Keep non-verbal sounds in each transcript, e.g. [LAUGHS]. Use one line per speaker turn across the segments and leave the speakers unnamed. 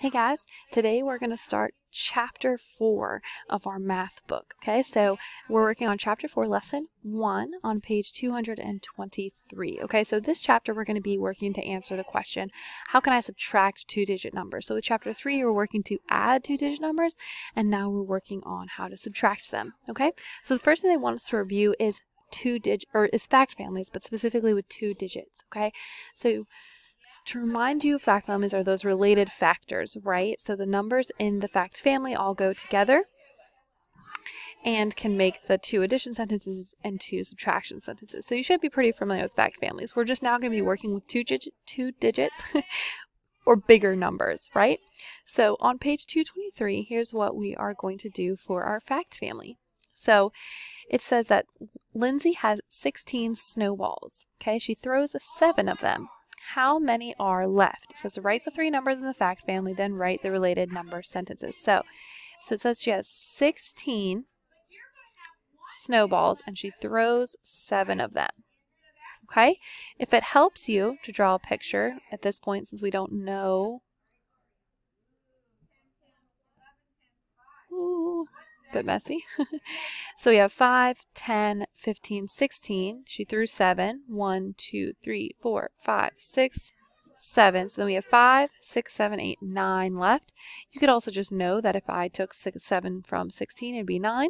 Hey guys, today we're going to start chapter 4 of our math book. Okay, so we're working on chapter 4, lesson 1 on page 223. Okay, so this chapter we're going to be working to answer the question, how can I subtract two digit numbers? So with chapter 3 we're working to add two digit numbers and now we're working on how to subtract them. Okay, so the first thing they want us to review is two digit or is fact families, but specifically with two digits. Okay, so to remind you, fact families are those related factors, right? So the numbers in the fact family all go together and can make the two addition sentences and two subtraction sentences. So you should be pretty familiar with fact families. We're just now going to be working with two, digit, two digits [LAUGHS] or bigger numbers, right? So on page 223, here's what we are going to do for our fact family. So it says that Lindsay has 16 snowballs. Okay, she throws seven of them how many are left? It says write the three numbers in the fact family, then write the related number sentences. So, so it says she has 16 snowballs and she throws seven of them. Okay? If it helps you to draw a picture at this point, since we don't know bit messy. [LAUGHS] so we have 5, 10, 15, 16. She threw 7. 1, 2, 3, 4, 5, 6, 7. So then we have 5, 6, 7, 8, 9 left. You could also just know that if I took 6, 7 from 16, it'd be 9.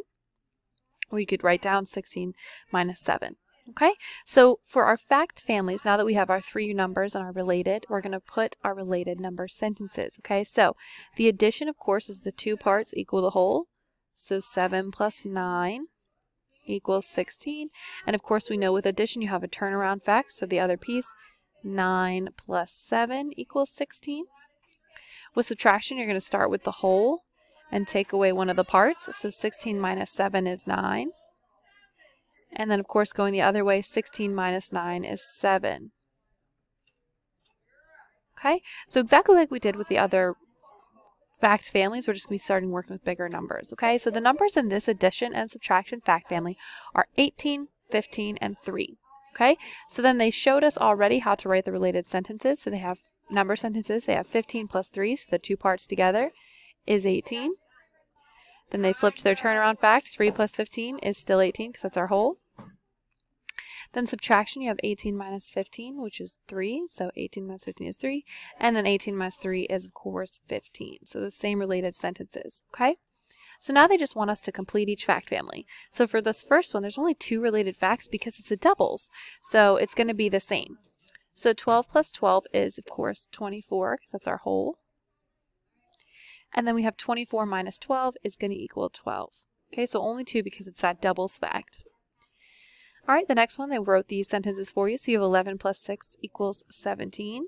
Or you could write down 16 minus 7. Okay, so for our fact families, now that we have our three numbers and our related, we're going to put our related number sentences. Okay, so the addition, of course, is the two parts equal the whole. So 7 plus 9 equals 16. And of course, we know with addition you have a turnaround fact, so the other piece, 9 plus 7 equals 16. With subtraction, you're going to start with the whole and take away one of the parts. So 16 minus 7 is 9. And then, of course, going the other way, 16 minus 9 is 7. Okay, so exactly like we did with the other fact families, we're just going to be starting working with bigger numbers. Okay, so the numbers in this addition and subtraction fact family are 18, 15, and 3. Okay, so then they showed us already how to write the related sentences. So they have number sentences. They have 15 plus 3, so the two parts together is 18. Then they flipped their turnaround fact. 3 plus 15 is still 18 because that's our whole. Then subtraction, you have 18 minus 15, which is 3. So 18 minus 15 is 3. And then 18 minus 3 is, of course, 15. So the same related sentences, okay? So now they just want us to complete each fact family. So for this first one, there's only two related facts because it's a doubles. So it's going to be the same. So 12 plus 12 is, of course, 24 because that's our whole. And then we have 24 minus 12 is going to equal 12. Okay, so only two because it's that doubles fact. All right, the next one, they wrote these sentences for you. So you have 11 plus 6 equals 17.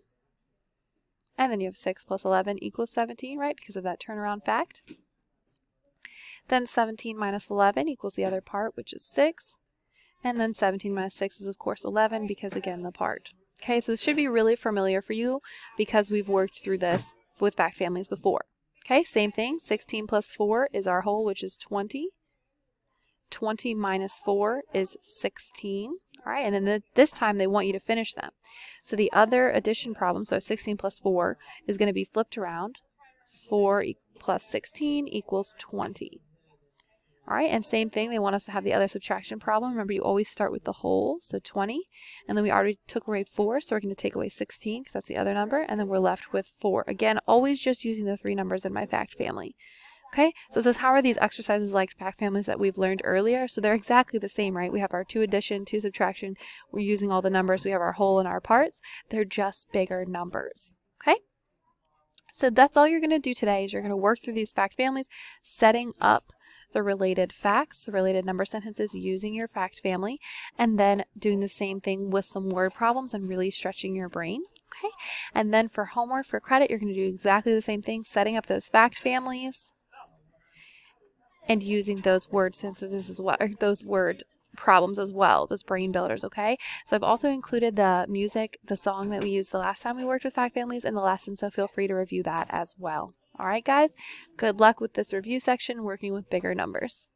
And then you have 6 plus 11 equals 17, right, because of that turnaround fact. Then 17 minus 11 equals the other part, which is 6. And then 17 minus 6 is, of course, 11, because, again, the part. Okay, so this should be really familiar for you because we've worked through this with fact families before. Okay, same thing. 16 plus 4 is our whole, which is 20. 20 minus 4 is 16. All right, and then the, this time they want you to finish them. So the other addition problem, so 16 plus 4, is going to be flipped around. 4 plus 16 equals 20. All right, and same thing, they want us to have the other subtraction problem. Remember, you always start with the whole, so 20. And then we already took away 4, so we're going to take away 16, because that's the other number. And then we're left with 4. Again, always just using the three numbers in my fact family. Okay, so it says, how are these exercises like fact families that we've learned earlier? So they're exactly the same, right? We have our two addition, two subtraction. We're using all the numbers. We have our whole and our parts. They're just bigger numbers. Okay? So that's all you're going to do today is you're going to work through these fact families, setting up the related facts, the related number sentences using your fact family, and then doing the same thing with some word problems and really stretching your brain. Okay, and then for homework for credit, you're going to do exactly the same thing, setting up those fact families, and using those word sentences as well, those word problems as well, those brain builders, okay? So I've also included the music, the song that we used the last time we worked with fact families in the lesson, so feel free to review that as well. All right, guys, good luck with this review section working with bigger numbers.